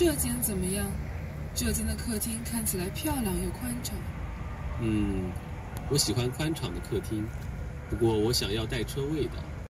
这间怎么样？这间的客厅看起来漂亮又宽敞。嗯我喜欢宽敞的客厅不过我想要带车位的。